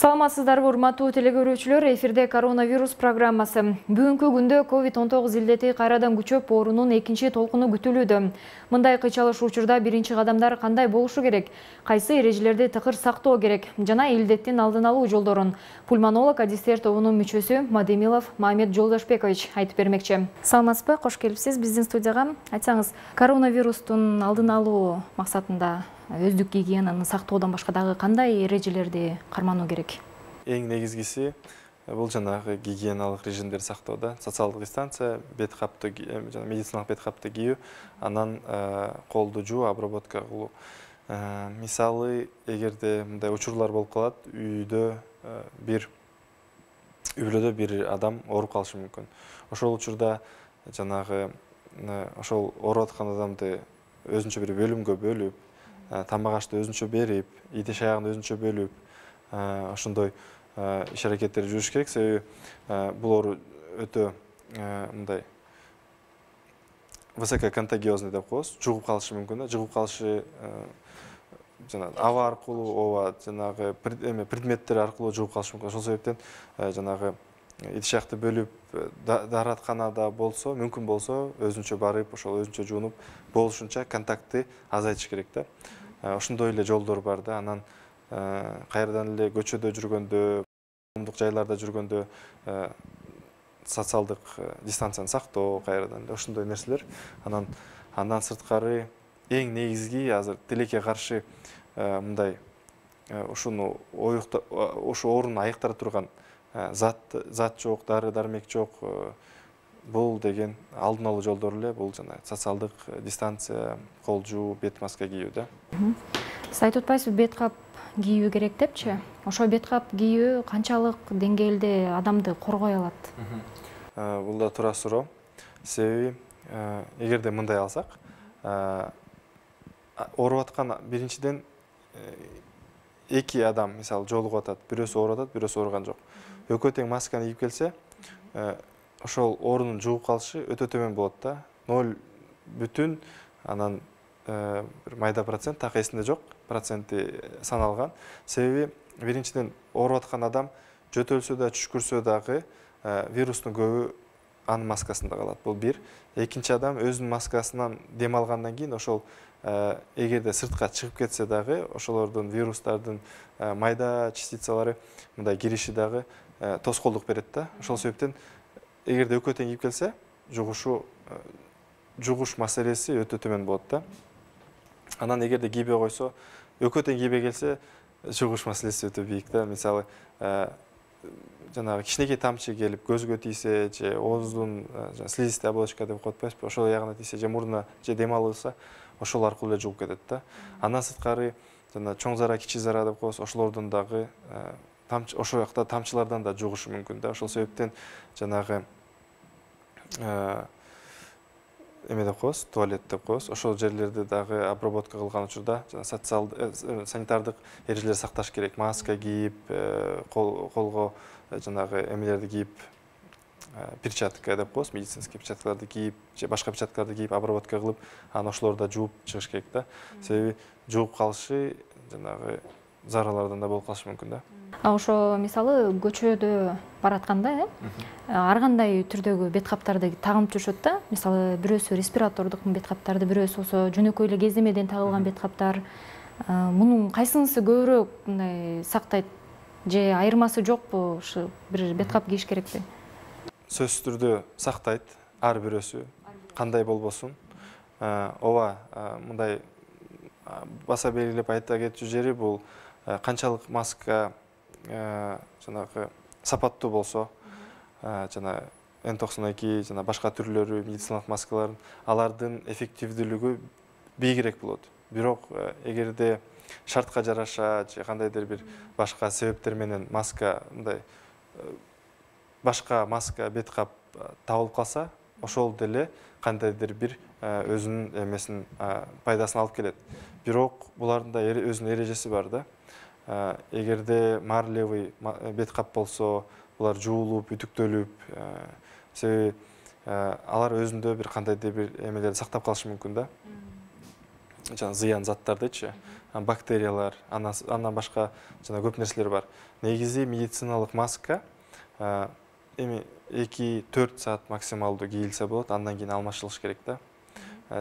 саламатсыздарбы урматтуу теле көрүүчүлөр эфирде коронавирус программасы. Бүгүнкү күндө covid он тогуз илдети кайрадан күчөп оорунун экинчи толкуну күтүлүүдө. Мындай кыйчалыш учурда биринчи кадамдар кандай болушу керек? Кайсы эрежелерди тыкыр сактоо керек? Жана илдеттин алдын алуу жолдорун. Пульмонолог адистер тобунун мүчөсү мадемилов маамет жолдошбекович айтып бермекчи. Саламатсызбы кош келипсиз биздин студияга. Айтсаңыз коронавирустун алдын алуу максатында өздүк гигиенаны сактоодон башка дагы кандай эрежелерди кармануу керек? Эң негизгиси э, бул жанагы гигиеналык режимдерди сактоо да социалдык дистанция бет капты э, жана медициналык бет капты кийүү анан э, колду жууп обработка кылуу. Мисалы эгерде мындай учурлар болуп калат үйдө бир үй бүлөдө бир адам ооруп калышы мүмкүн. Ошол учурда жанагы ошол ооруп аткан адамды өзүнчө бир бөлүмгө бөлүп тамак ашты өзүнчө берип идиш аягын өзүнчө бөлүп э, ошондой э, иш аракеттерди жүрүш керек. Себеби бул оору өтө мындай высококонтагиозный деп коебуз. Жугуп калышы мүмкүн да. Жугуп калышы жанагы аба аркылуу ооба жанагы эме предметтер аркылуу жугуп калышы мүмкүн. Ошол себептен жанагы идиш аякты бөлүп дааратканада болсо мүмкүн болсо өзүнчө барып ошол өзүнчө жуунуп болушунча контактты азайтыш керек да. Э, ошондой эле жолдор бар да. Анан э, кайрадан эле көчөдө жүргөндө коомдук жайларда жүргөндө э, социалдык дистанцияны сактоо кайрадан эле ошондой нерселер. Анан андан сырткары эң негизги азыр тилекке каршы мындай ушуну ушу ооруну айыктыра турган зат жок дары дармек жок бул деген алдын алуу жолдору эле бул жанагы социалдык дистанция кол жуу бет маска кийүү да. Сиз айтып атпайсызбы бет кап кийүү керек депчи? Ошол бет кап кийүү канчалык деңгээлде адамды коргой алат? Бул да туура суроо. Себеби эгерде мындай алсак ооруп аткан биринчиден э, эки адам мисалы жолугуп атат. Бирөөсү ооруп атат бирөөсү ооруган жок. Экөө тең масканы кийип келсе э, ошол оорунун жугуп калышы өтө төмөн болот да. Ноль бүтүн анан э, бир майда процент так эсимде жок проценти саналган. Себеби биринчиден ооруп аткан адам жөтөлсө да түшкүрсө дагы э, вирустун көбү анын маскасында калат. Бул бир. Экинчи адам өзүнүн маскасынан дем алгандан кийин ошол э, эгерде сыртка чыгып кетсе дагы ошолордун вирустардын майда частицалары мындай кириши дагы тоскоолдук берет да. Ошол себептен эгерде экөө тең кийип келсе жугушу э, жугуш маселеси өтө төмөн болот да. Анан эгерде кийбей койсо экөө тең кийбей келсе жугуш маселеси өтө бийик да. Мисалы э, жанагы кичинекей тамчы келип көзгө тийсе же ооздун э, слизистая оболочка деп коет атпайсызбы ошол аягына тийсе же мурдуна же дем алса ошол аркылуу эле жугуп кетет да. Андан сырткары жана чоң зара кичи зара деп коебуз ошолордон дагы ошол жакта тамчылардан да жугушу мүмкүн да. Ошол себептен жанагы э, эме деп коебуз туалет деп коебуз. Ошол жерлерди дагы обработка кылган учурда социалдык э, э, санитардык эрежелерди сакташ керек. Маска кийип колго жанагы эмелерди кийип перчатка деп коебуз медицинский перчаткаларды кийип же башка перчаткаларды кийип обработка кылып анан ошолорду да жууп чыгыш керек да. Себеби жугуп калышы жанагы зарарлардан да болуп калышы мүмкүн да. Ошо мисалы көчөдө баратканда э ар кандай түрдөгү бет каптарды тагынып жүрүшөт да мисалы бирөөсү респиратордук бет каптарды бирөөсү болсо жөнөкөй эле кездемеден тагылган бет каптар мунун кайсынысы көбүрөөк мындай сактайт же айырмасы жокпу ушу бир бет кап кийиш керекпи сөзсүз түрдө сактайт ар бирөөсү кандай болбосун. Ооба мындай баса белгилеп айта кетчү жери бул канчалык маска Э, жанагы сапаттуу болсо э, жана н токсон эки жана башка түрлөрү медициналык маскалардын алардын эффективдүүлүгү бийигирээк болот. Бирок э, эгерде шартка жараша же кандайдыр бир башка себептер менен маска мындай башка маска бет кап табылып калса ошол деле кандайдыр бир өзүнүн эмесин пайдасын алып келет. Бирок булардын да өзүнүн эрежеси бар да. Эгерде марлевый бет кап болсо булар жуулуп үтүктөлүп себеби алар өзүндө бир кандайдыр бир эмелерди сактап калышы мүмкүн да. Жана зыян заттардычы бактериялар андан башка жана көп нерселер бар. Негизи медициналык маска эми эки төрт саат максималдуу кийилсе болот андан кийин алмашылыш керек да.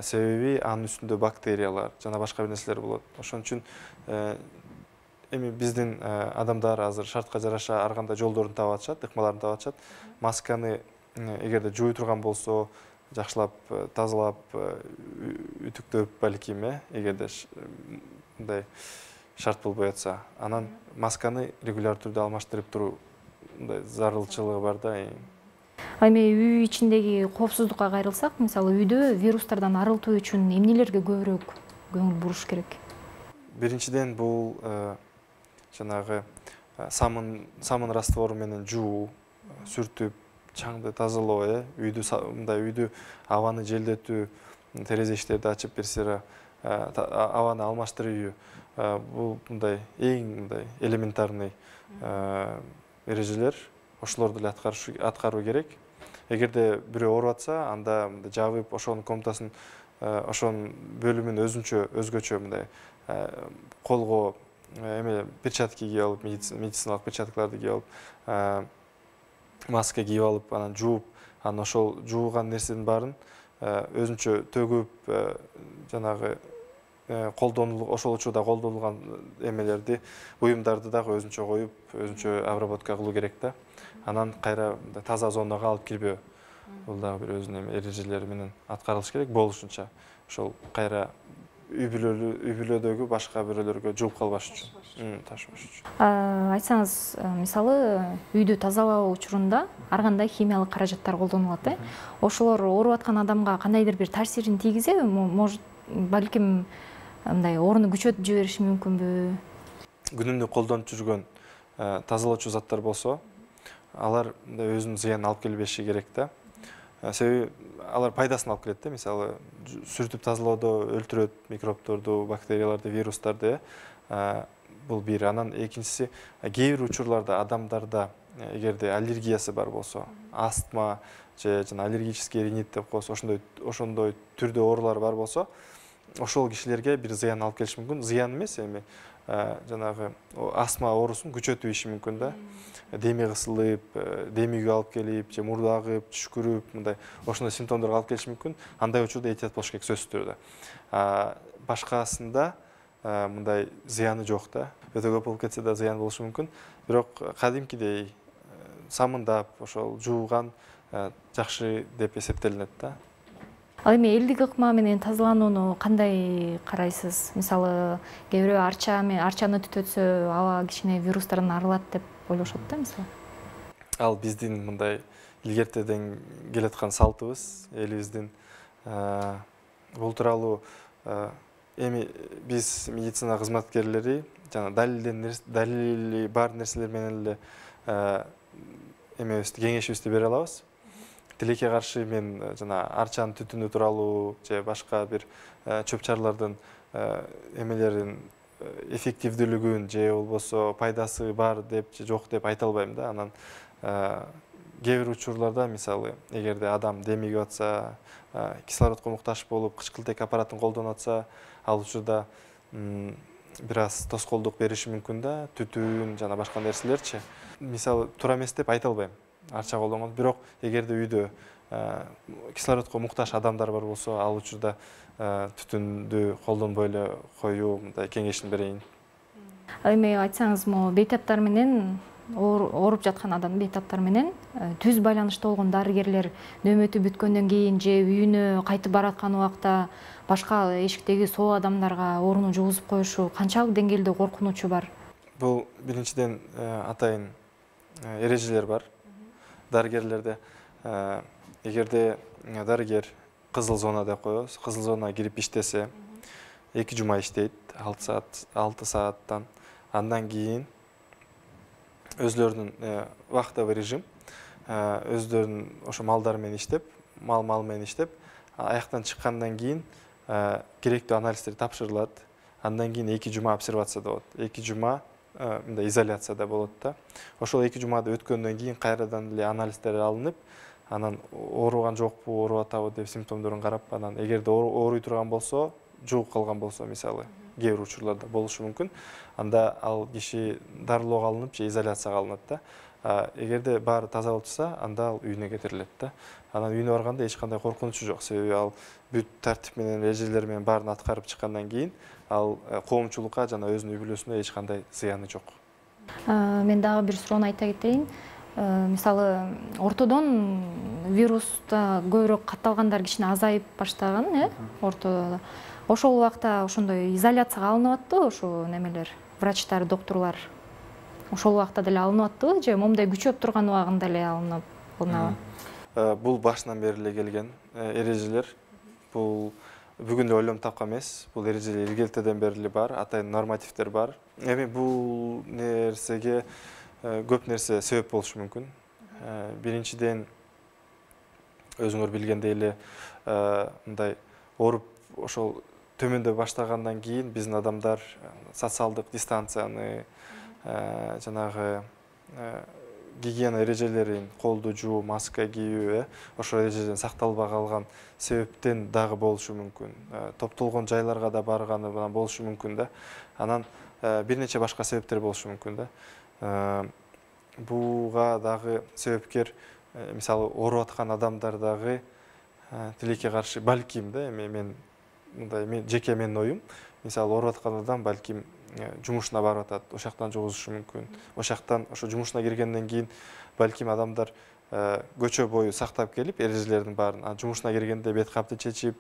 Себеби анын үстүндө бактериялар жана башка бир нерселер болот. Ошон үчүн эми биздин адамдар азыр шартка жараша ар кандай жолдорун таап атышат ыкмаларын таап атышат. Масканы эгерде жууй турган болсо жакшылап тазалап үтүктөп балким э эгерде мындай шарт болбой атса анан масканы регулярдуу түрдө алмаштырып туруу мындай зарылчылыгы бар да ал эми үй ичиндеги коопсуздукка кайрылсак мисалы үйдө вирустардан арылтуу үчүн эмнелерге көбүрөөк көңүл буруш керек? Биринчиден бул жанагы самын самын раствору менен жуу сүртүп чаңды тазалоо э үйдү мындай үйдү абаны желдетүү терезе эшиктерди ачып бир сыйра абаны алмаштыруу бул мындай эң мындай элементарный эрежелер ошолорду эле аткаруу керек. Эгерде бирөө ооруп атса анда мындай жабып ошонун комнатасын ошонун бөлүмүн өзүнчө өзгөчө мындай колго эме перчатки кийип алып медициналык перчаткаларды кийип алып маска кийип алып анан жууп анан ошол жууган нерсенин баарын өзүнчө төгүп жанагы колдонулган ошол учурда колдонулган эмелерди буюмдарды дагы өзүнчө коюп өзүнчө обработка кылуу керек да анан кайра таза зонага алып кирбөө бул дагы бир өзүнүн эрежелери менен аткарылыш керек болушунча. Ошол кайра үй бүлөлүү үй бүлөдөгү башка бирөөлөргө жугуп калбаш үчүн. Ташыбаш үчүн. айтсаңыз мисалы үйдү тазалоо учурунда ар кандай химиялык каражаттар колдонулат э? Ошолор ооруп аткан адамга кандайдыр бир таасирин тийгизеби может балким мындай ооруну күчөтүп жибериши мүмкүнбү? Күнүмдүк колдонуп жүргөн тазалоочу заттар болсо алар өзүнүн зыянын алып келбеши керек да. Себеби алар пайдасын алып келет да мисалы сүртүп тазалоодо өлтүрөт микробторду бактерияларды вирустарды э бул бир. Анан экинчиси кээ бир учурларда адамдарда эгерде аллергиясы бар болсо астма же жана аллергический ринит деп коебуз ошондой ошондой түрдө оорулар бар болсо ошол кишилерге бир зыян алып келиши мүмкүн. Зыян эмес эми жанагы астма оорусун күчөтүп ийиши мүмкүн да. Деми кысылып деми күйүү алып келип же мурду агып түшкүрүп мындай ошондой симптомдорго алып келиши мүмкүн. Андай учурда этият болуш керек сөзсүз түрдө башкасында мындай зыяны жок да. Өтө көп болуп кетсе да зыян болушу мүмкүн. Бирок кадимкидей самындап ошол жууган жакшы деп эсептелинет да ал эми элдик ыкма менен тазаланууну кандай карайсыз? Мисалы кээ бирөө арча арчаны түтөтсө аба кичине вирустардан арылат деп ойлошот да мисалы? Ал биздин мындай илгертеден келаткан салтыбыз элибиздин бул тууралуу эми биз медицина кызматкерлери жана далили бар нерселер менен эле эмебизди кеңешибизди бере алабыз тилекке каршы мен э, жана арчанын түтүнү тууралуу же башка бир э, чөп чарлардын э, эмелерин эффективдүүлүгүн же болбосо пайдасы бар деп же жок деп айта албайм да. Анан кээ бир учурларда мисалы эгерде адам демигип атса кислородко муктаж болуп кычкылтек аппаратын колдонуп атса ал учурда бир аз тоскоолдук бериши мүмкүн да түтүн жана башка нерселерчи мисалы туура эмес деп айта албайм арча колдонгон бирок эгерде үйдө э, кислородко муктаж адамдар бар болсо ал учурда э, түтүндү колдонбой эле коюу мындай кеңешин берейин. Эми айтсаңыз могу бейтаптар менен ооруп жаткан адамдын бейтаптар менен э, түз байланышта болгон дарыгерлер нөөмөтү бүткөндөн кийин же үйүнө кайтып бараткан убакта башка эшиктеги соо адамдарга ооруну жугузуп коюшу канчалык деңгээлде коркунучу бар? Бул биринчиден атайын эрежелер бар дәрігерлерде ә, егерде ә, дәрігер қызыл зона деп қоямыз қызыл зона кіріп іштесе екі жұма іштейді алты сағат алты сағаттан андан кейін өздерінің ә, вахтовый режим ә, өздерінің ошо малдармен іштеп мал малмен іштеп аяқтан шыққаннан кейін ә, керекті анализдер тапшырылады. Андан кейін екі жұма обсервацияда болады. Екі жұма мындай изоляцияда болот да. Ошол эки жумады өткөндөн кийин кайрадан эле анализдер алынып анан ооруган жокпу ооруп атабы деп симптомдорун карап анан эгерде ооруй турган болсо жугуп калган болсо мисалы кээ бир учурларда болушу мүмкүн. Анда ал киши дарылоого алынып же изоляцияга алынат да. Эгерде баары таза болуп жатса анда ал үйүнө кетирилет да. Анан үйүнө барганда эч кандай коркунучу жок. Себеби ал бүт тартип менен эрежелер менен баарын аткарып чыккандан кийин ал э, коомчулукка жана өзүнүн үй бүлөсүнө эч кандай зыяны жок. Мен дагы бир суроону айта кетейин. Э, мисалы ортодон вируста көбүрөөк катталгандар кичине азайып баштаган э ортодо ошол убакта ошондой изоляцияга алынып атпыбы ушул немелер врачтар доктурлар. Ошол убакта деле алынып атпыбы же момундай күчөп турган убагында эле алынып алынабы э, бул башынан бери эле келген эрежелер. Бул бүгүн эле ойлонуп тапкан эмес бул эрежелер эле бар атайын нормативдер бар эми бул нерсеге көп нерсе себеп болушу мүмкүн э, биринчиден өзүңөр билгендей эле мындай ооруп ошол төмөндөй баштагандан кийин биздин адамдар социалдык дистанцияны жанагы гигиена эрежелерин колду жуу маска кийүү э ошол эрежеден сакталбай калган себептен дагы болушу мүмкүн. Э, топтолгон жайларга да барганынан болушу мүмкүн да. Анан э, бир нече башка себептер болушу мүмкүн да. Буга дагы себепкер мисалы ооруп аткан адамдар дагы тилекке каршы балким да эми мен мындай жеке менин оюм. Мисалы ооруп аткан адам балким жумушуна барып атат ошол жактан жугузушу мүмкүн. Ошол жактан ошо жумушуна киргенден кийин балким адамдар э, көчө бою сактап келип эрежелердин баарын анан жумушуна киргенде бет капты чечип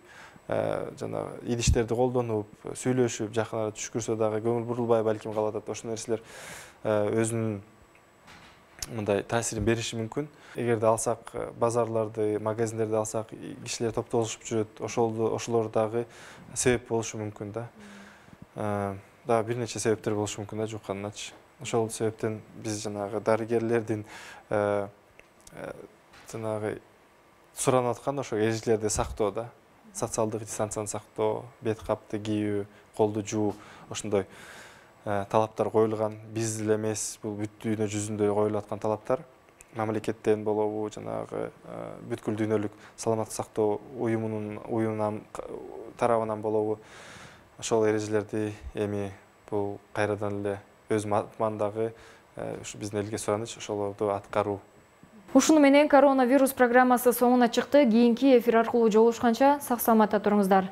э, жанагы идиштерди колдонуп сүйлөшүп жакын арада түшкүрсө дагы көңүл бурулбай балким калып атат. Ошол нерселер өзүнүн мындай таасирин бериши мүмкүн. Эгерде алсак базарларды магазиндерди алсак кишилер топтолушуп жүрөт ошол ошолор дагы себеп болушу мүмкүн да дагы бир нече себептер болушу мүмкүн да жукканыначы ошол себептен биз жанагы дарыгерлердин э, э, жанагы суранып аткан ошо эрежелерди сактоо да. Социалдык дистанцияны сактоо бет капты кийүү колду жуу ошондой э, талаптар коюлган биз эле эмес бул бүт дүйнө жүзүндө коюлуп аткан талаптар. Мамлекеттен болобу жанагы бүткүл дүйнөлүк саламаттык сактоо уюмунун уюмунан тарабынан болобу ошол эрежелерди эми бул кайрадан эле өзүм атыман э, ушу биздин элге сураныч ошолорду аткаруу. Ушуну менен коронавирус программасы соңуна чыкты. Кийинки эфир аркылуу жолугушканча сак саламатта туруңуздар